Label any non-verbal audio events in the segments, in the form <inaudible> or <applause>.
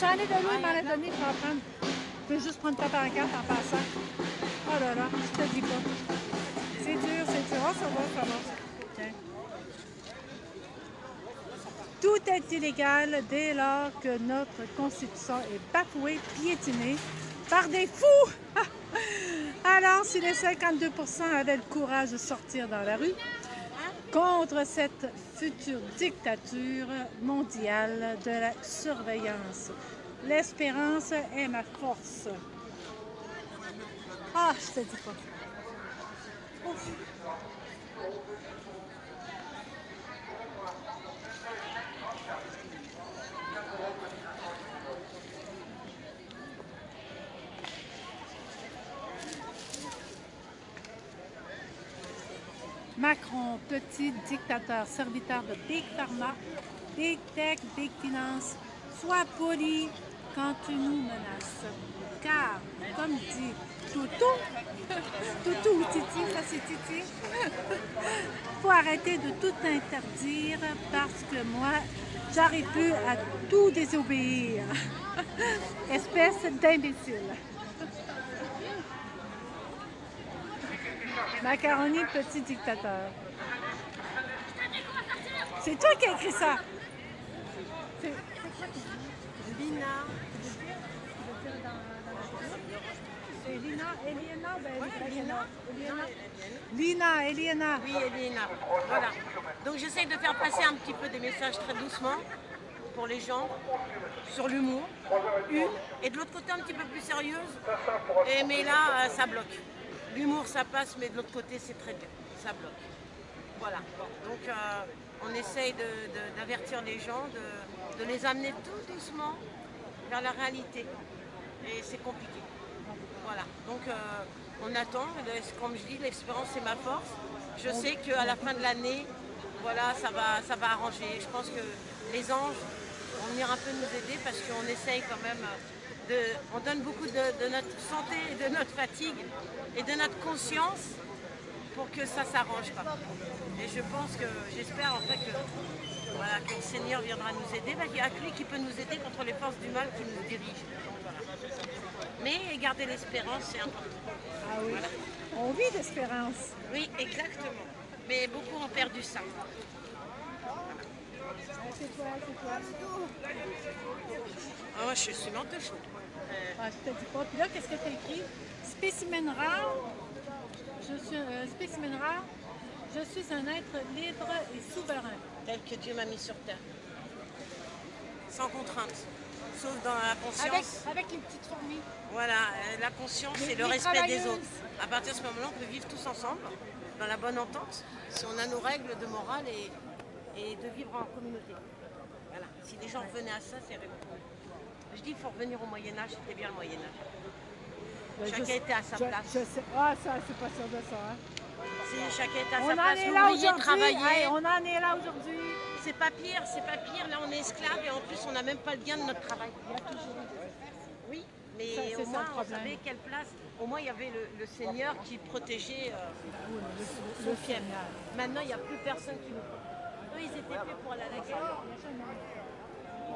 j'en ai de l'eau, il m'en a donné, je vais en prendre. Je vais juste prendre ta pancarte en passant. Oh là là, je te dis pas. C'est dur, c'est dur. Oh, ça va, ça va. Tout est illégal dès lors que notre Constitution est bafouée, piétinée par des fous. <laughs> Alors, si les 52 % avaient le courage de sortir dans la rue contre cette future dictature mondiale de la surveillance. L'espérance est ma force. Ah, je te dis pas. Macron, petit dictateur, serviteur de Big Pharma, Big Tech, Big Finance, sois poli quand tu nous menaces. Car, comme dit Toutou, <laughs> Toutou ou Titi, ça c'est Titi, <laughs> faut arrêter de tout interdire parce que moi, j'arrive plus à tout désobéir. <laughs> Espèce d'imbécile. Macaroni, petit dictateur. C'est toi qui as écrit ça. C'est- Lina. C'est Lina, Eliana, ben, Eliana, Eliana. Lina, Eliana. Oui, Elina. Voilà. Donc j'essaye de faire passer un petit peu des messages très doucement pour les gens sur l'humour. Une. Et de l'autre côté un petit peu plus sérieuse. Et, mais là, euh, ça bloque. L'humour, ça passe, mais de l'autre côté, c'est très dur. Ça bloque. Voilà. Donc euh, on essaye d'avertir les gens, de, de les amener tout doucement vers la réalité. Et c'est compliqué. Voilà. Donc euh, on attend. Comme je dis, l'espérance c'est ma force. Je sais qu'à la fin de l'année, voilà, ça va, ça va arranger. Je pense que les anges vont venir un peu nous aider parce qu'on essaye quand même de. On donne beaucoup de, de notre santé, de notre fatigue et de notre conscience pour que ça s'arrange pas. Et je pense que, j'espère en fait que, voilà, que le Seigneur viendra nous aider. qu'il n'y a que lui qui peut nous aider contre les forces du mal qui nous dirigent. Mais garder l'espérance, c'est important. Ah oui. On vit d'espérance. Oui, exactement. Mais beaucoup ont perdu ça. C'est toi, c'est toi. Ah, moi, je suis menteux chaud. Ah, je te dis pas. Puis là, qu'est-ce que tu as écrit? Spécimen rare. Je suis un spécimen rare. Je suis un être libre et souverain. Tel que Dieu m'a mis sur terre. Sans contrainte. Sauf dans la Avec, conscience. avec les petites fourmis. Voilà, euh, la conscience Les- et le respect des autres. À partir de ce moment-là, on peut vivre tous ensemble, dans la bonne entente, si on a nos règles de morale et, et de vivre en communauté. Voilà. Si les gens revenaient à ça, c'est réglé. Je dis qu'il faut revenir au Moyen-Âge, c'était bien le Moyen-Âge. Ben, Chacun était à sa je- place. je Ah, ça, c'est pas sûr de ça. hein. Si chacun était à On sa place, l'ouvrier travaillait. Hey, on en est là aujourd'hui. C'est pas pire, c'est pas pire. Là, on est esclave et en plus, on n'a même pas le gain de notre travail. Oui, mais Ça, c'est au ça, moins, le on savait quelle place. Au moins, il y avait le, le Seigneur qui protégeait euh, son fief. Maintenant, il n'y a plus personne qui nous protège. Eux, ils étaient faits pour aller à la guerre.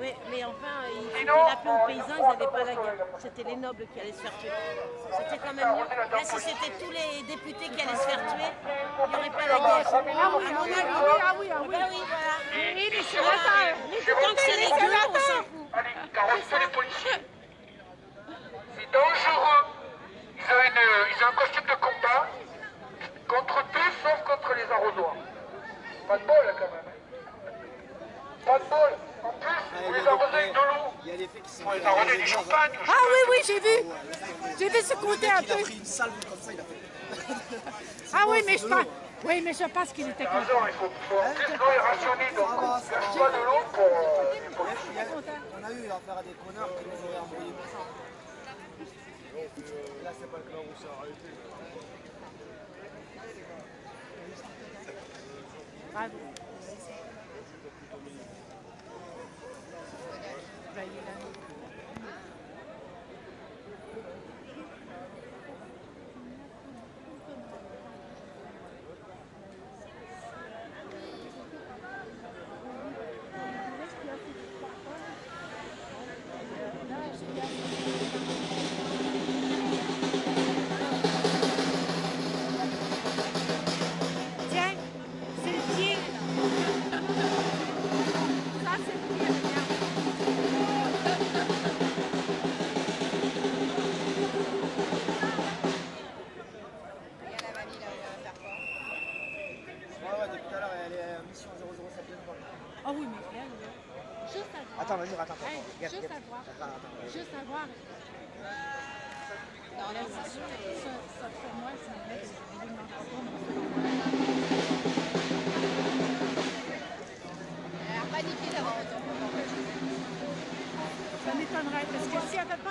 Oui, mais enfin, ils foutaient la paix aux paysans, ils n'allaient pas la guerre. C'était les nobles qui allaient se faire tuer. C'était quand même mieux. Là, si c'était tous les députés qui allaient se faire tuer, il n'y aurait pas la guerre. Ah oui, ah oui, ah oui, ah oui, ah oui. Ben oui. Et les Voilà. sénateurs. Tant que c'est les gueux, on s'en fout. Allez, carotte les policiers. C'est dangereux. Ils ont, une, ils ont un costume de combat contre tout sauf contre les arrosoirs. Pas de bol quand même. Pas de bol. En plus, Ah, vous arrosez avec de l'eau. Vous les arrosez du champagne. Ah oui, oui, j'ai vu. J'ai vu ce Le côté un il a peu. pris une salve comme ça, il a fait. Ah oui, mais je de pense. l'eau. Oui, mais je pense qu'il était content. il faut, faut en plus l'eau est rationnée, donc gâche va. pas de l'eau pour, euh, les a- On a eu affaire à des connards qui nous auraient envoyé pour ça. Là, c'est pas le cas où ça a arrêté. Bravo. Tiens, Attends, attends. attends. Hey, Regarde, juste regarde. à voir. Attends, attends. Juste à voir. Non, non, c'est sûr. Ça, ça pour moi, c'est un mec, je lui demande pas trop, mais Elle a paniqué d'avoir autant ça m'étonnerait parce que si elle fait pas.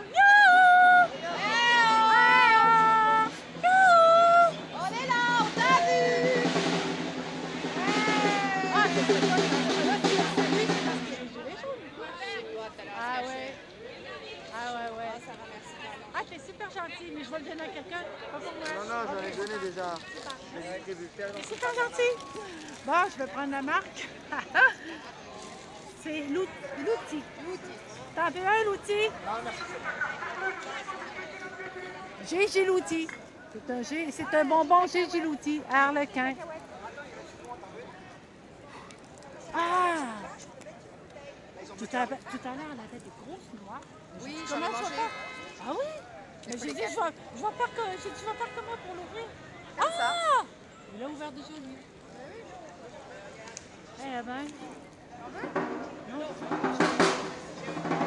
Super gentil, mais je vais le donner à quelqu'un, pas pour moi. Non, non, je l'avais Ok. donné déjà. Prévu. T'es super gentil. Bon, je vais prendre la marque. <laughs> C'est l'ou- l'outil. T'en veux un, l'outil? Gigi l'outil. C'est un, G- c'est un bonbon Gigi l'outil, Harlequin. Ah! Tout à, tout à l'heure, elle avait des grosses noix. Oui, j'en ai mangé. Ah oui? Mais j'ai dit, je vais, je vais faire, que- j'ai dit, tu vas faire comment pour l'ouvrir? Comme ça. Ah! Il a ouvert déjà, lui. Eh ben. Non.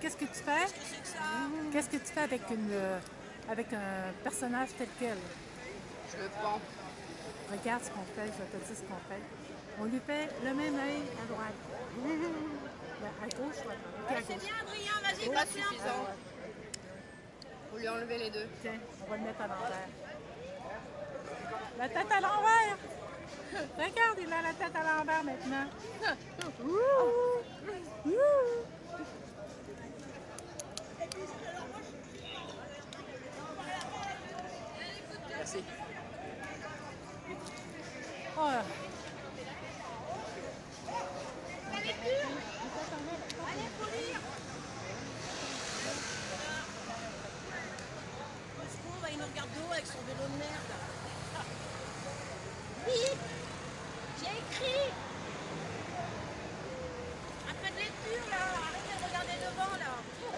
Qu'est-ce que tu fais? Qu'est-ce que tu fais avec, une, euh, avec un personnage tel quel? Je le prends. Regarde ce qu'on fait, je vais te dire ce qu'on fait. On lui fait le même œil à droite. À gauche ou à droite? Ok, à C'est bien, Adrien, vas-y, pas suffisant. Faut lui enlever les deux. Tiens, on va le mettre à l'envers. La tête à l'envers! Regarde, il a la tête à l'envers maintenant. <laughs> Ouh! Ouh! Merci. Oh. On se trouve, il nous regarde de haut avec son vélo de merde. Oui, j'ai écrit. Un peu de lecture là, arrêtez de regarder devant là.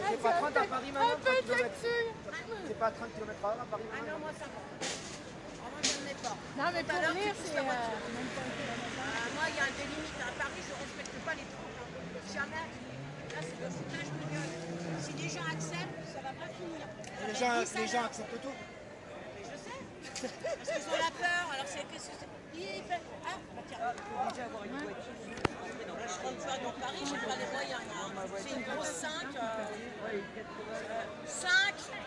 C'est pas 30 à Paris maintenant, 30 km. dessus. C'est pas 30 km à Paris Ah non, moi ça va. Ah, ne pas. Non, mais pour lire, c'est. la voiture. euh. Ah, moi, il y a des limites. À Paris, je ne respecte pas les trucs. hein. Jamais. Là, c'est le foutage de gueule. Si les gens acceptent, ça va pas finir. Les gens, les gens acceptent tout. Mais je sais. Parce qu'ils ont la peur. Alors, c'est. Qu'est-ce que c'est? Il fait. Ah, bah tiens. Là, je rentre tu vois, dans Paris, j'ai pas les moyens. hein. C'est une grosse 5. 5.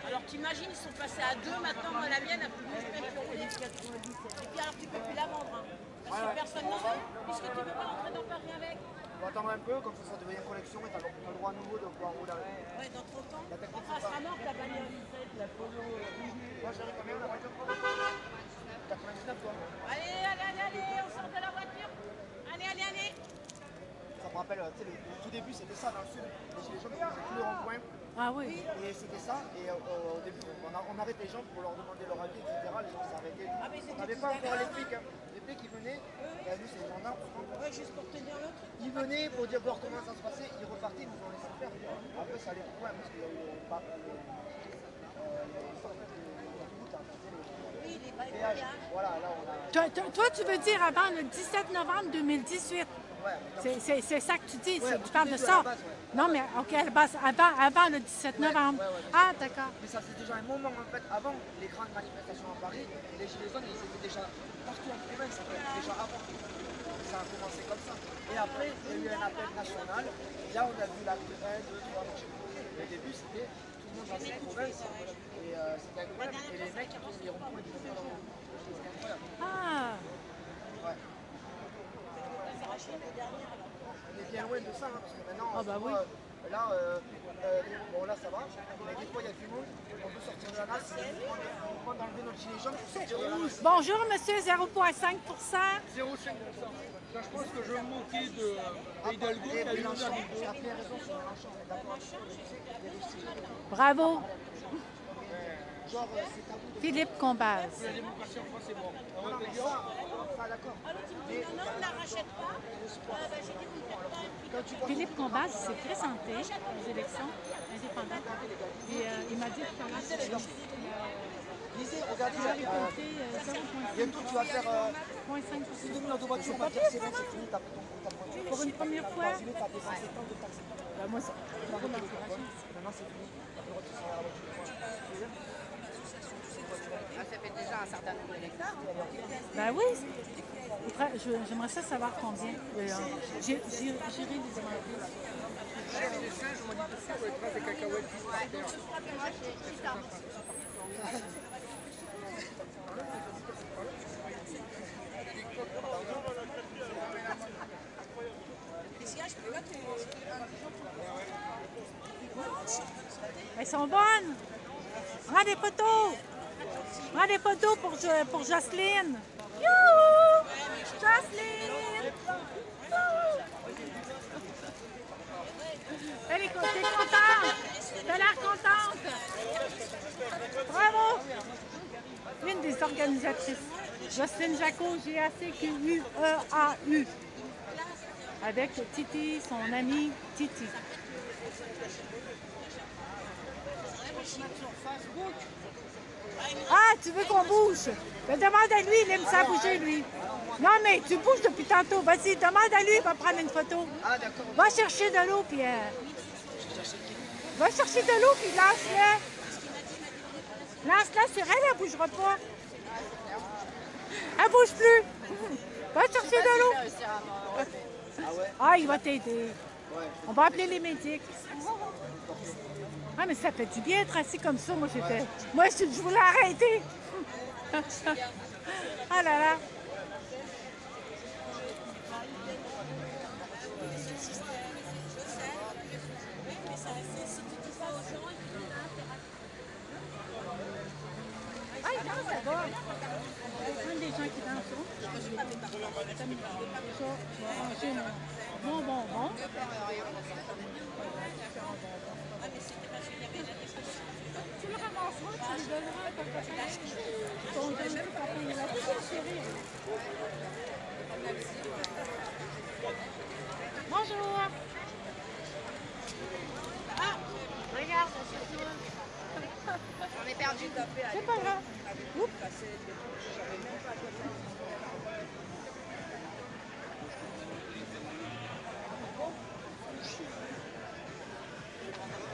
Alors, t'imagines, ils sont passés à 2 maintenant. Moi, la mienne, elle peut plus même plus rouler. Et puis, alors, tu peux plus la vendre. hein. Parce que personne n'en veut. Puisque tu peux pas rentrer dans Paris avec. On va attendre un peu, comme ça ça devient collection et t'as le le droit nouveau de pouvoir rouler avec. Ouais, dans 30 ans. La technique, Quand sera morte, la bagnole. Moi j'ai combien la voiture 99 toi. Allez, allez, allez, allez, on sort de la voiture. Allez, allez, allez. Me rappelle, tu sais, le, le tout début c'était ça dans le sud. Les gilets jaunes, ils faisaient tous les ronds-points. Ah oui. Et c'était ça. Et euh, au début, on, a- on arrête les gens pour leur demander leur avis, etc. Les gens s'arrêtaient. Ah, on n'avait pas encore les flics. Hein. Les flics ils venaient, et nous c'est les gendarmes. Ouais, juste pour tenir le truc. Ils venaient pour dire voir comment ça se passait, ils repartaient, ils nous ont laissé faire. Après ça allait trop loin parce qu'il y a eu le pas. le- euh, Oui, les. Voilà, là on a. Toi, toi- toi, tu veux dire avant le 17 novembre 2018. C'est- C'est c'est ça que tu dis, Ouais, c'est- tu parles de ça. la base, ouais. Non, mais OK, à la base, avant, avant le 17 novembre. ouais. Ah, d'accord. Mais ça faisait déjà un moment en fait, avant les grandes manifestations à Paris, les gilets jaunes ils étaient déjà partout en province, en fait, déjà avant. Ça a commencé comme ça. Et après, il y a eu un appel national. Là, on a vu l'acte 1, 2, 3, donc je sais pas. Au début, c'était tout le monde dans cette province. Et euh, c'était incroyable. Et les mecs, ils les le C'était incroyable. Ah. On est bien loin de ça, hein, parce que maintenant, Ah bah vois, euh, là, euh, euh, bon là ça va, mais des fois il y a du monde, on veut sortir de la masse, on demande d'enlever notre gilet jaune pour sortir de la masse. bonjour, monsieur, 0,5 0,5%. Ça, je pense que je vais me moquer de de Hidalgo qui a eu réussit. Bravo, Genre, euh, c'est tabou de Philippe Combaz. Philippe Combaz s'est présenté aux élections indépendantes. Et euh, il m'a dit tout à l'heure qu'il Lisez, regardez, a euh, euh, 0,5%. bientôt tu vas faire euh, 2 millions de voitures, on va dire c'est bon, c'est fini, t'as pris ton ta voiture. Pour une première fois, Imagine, t'as dépensé tant de taxes. moi, ça Tu vas remettre le carbone, Maintenant, c'est fini. T'as plus le droit de sortir à la voiture. Ah, ça fait déjà un certain nombre d'électeurs. Ben oui. J'aimerais ça savoir combien. Euh, J'irai les. Elles sont bonnes. Prends des photos. Prends des photos pour, pour Jocelyne. Youhou! Jocelyne! Elle est contente. T'as l'air contente. Bravo. Une des organisatrices. Jocelyne Jacot, G-A-C-Q-U-E-A-U. Avec Titi, son amie Titi. Ah, tu veux qu'on bouge? Ben, demande à lui, il aime ça bouger, lui. Non, mais tu bouges depuis tantôt. Vas-y, demande à lui, il va prendre une photo. Ah. Va chercher de l'eau, Pierre. Va chercher de l'eau, puis lance-la. Lance-la sur elle, elle ne bougera pas. Elle bouge plus. Va chercher de l'eau. Ah Ah, il va t'aider. On va appeler les médics. Ah, mais ça fait du bien être assis comme ça. Moi, j'étais. Moi, je, voulais arrêter. <laughs> ah là là. Ah, il danse là-bas. Un des gens qui dansent. hein. Ça, tu vas ranger mon mon bonbon. Tu le ramasseras, tu lui donneras à ton copain. Ton deuxième copain, il a toujours sourire. Bonjour. Ah, regarde, c'est toi. J'en ai perdu C'est pas grave. Oups. Va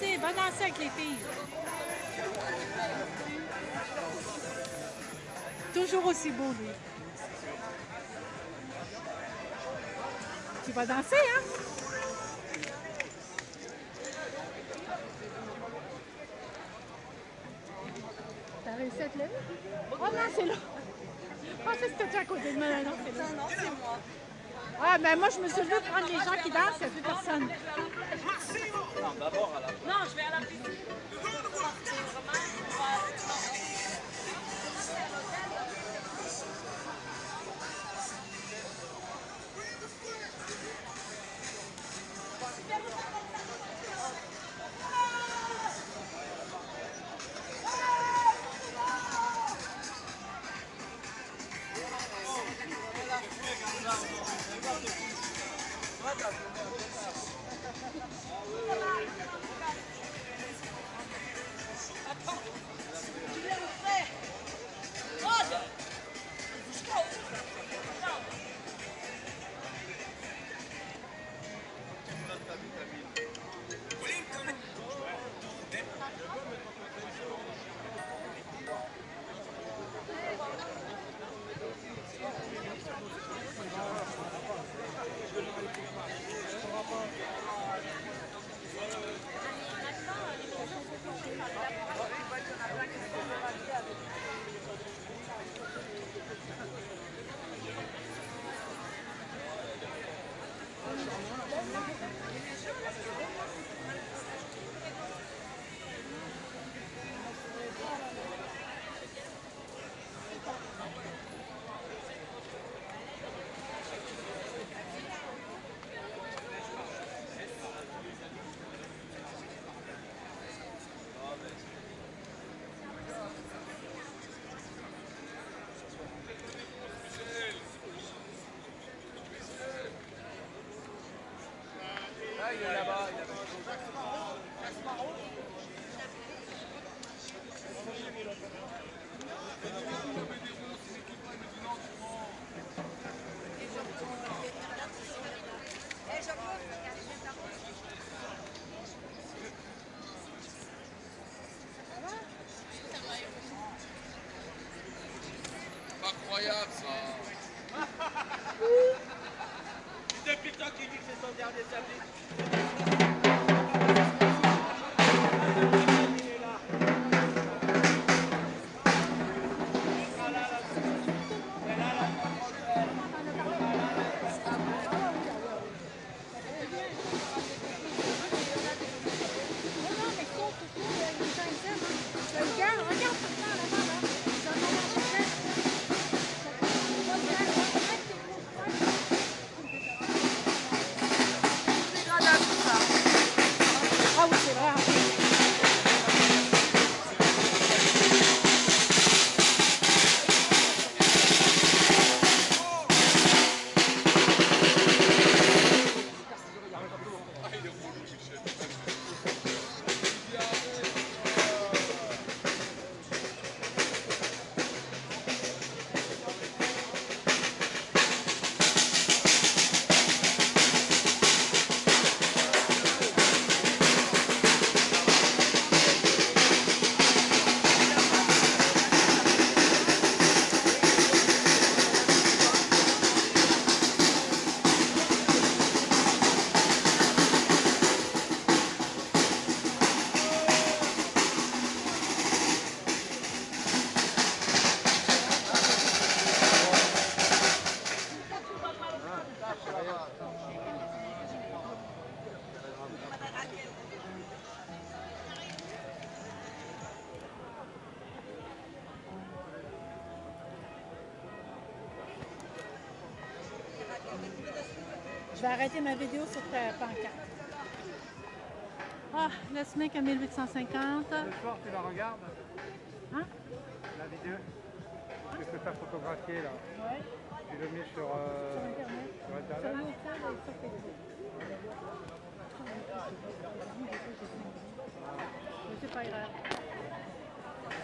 danser, va danser avec les filles. Toujours aussi beau, lui. Tu vas danser, hein? T'as réussi à te lever? Oh non, c'est là. Je pensais que c'était à côté de moi. Non, c'est là. Non, c'est moi. Ah, ben moi, je me suis levée prendre les gens qui dansent, il n'y a plus personne. Non, je vais à la piscine. Je vais arrêter ma vidéo sur ta pancarte. Ah, le SMIC à 1850. Ce soir, tu la regardes, Hein? la vidéo? Tu peux faire photographier là. Ouais, Tu le mets sur, euh, sur Internet. sur Sur Internet. YouTube et sur Facebook. Mais c'est pas grave.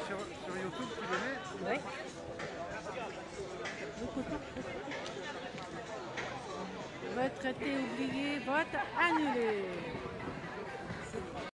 Sur, sur YouTube, tu le mets? Oui. Retraité oublié, vote annulé.